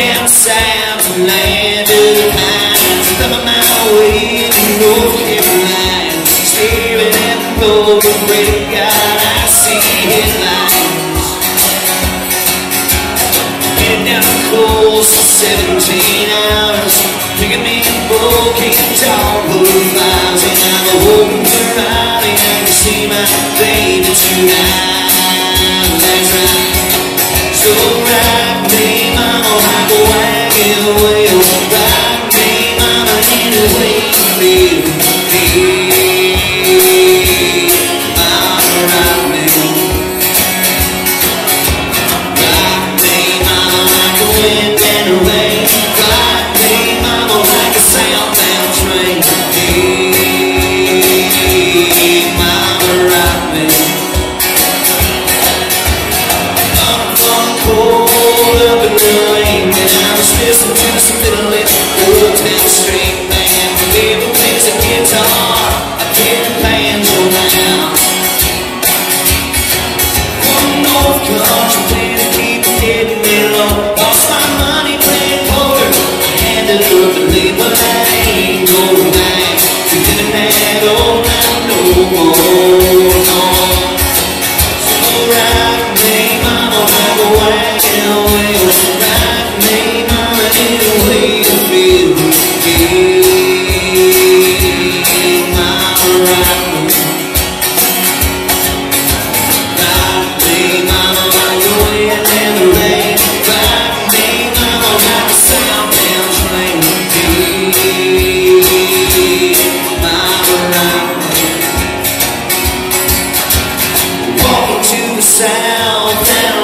down south to land of the pines. Coming my way to North Carolina. Staring at the road, pray to God I see headlines. Headed down the coast for 17 hours. Drinking me a bowl, oh, can't talk blue flies. And I'm hoping for Raleigh, I can see my baby tonight. That's right. So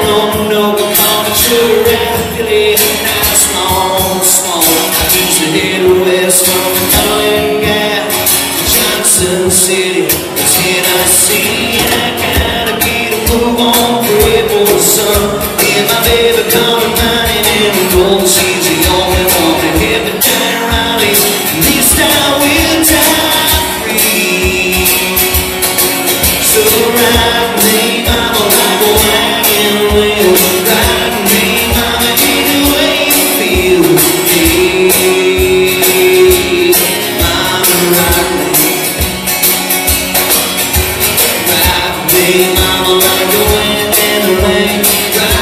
down Roanoke, Oklahoma, sure as Billy now small, small. I used to head west Johnson City, Tennessee. I gotta get a move on, pray for the sun. And my baby coming sing all like a wind in the rain.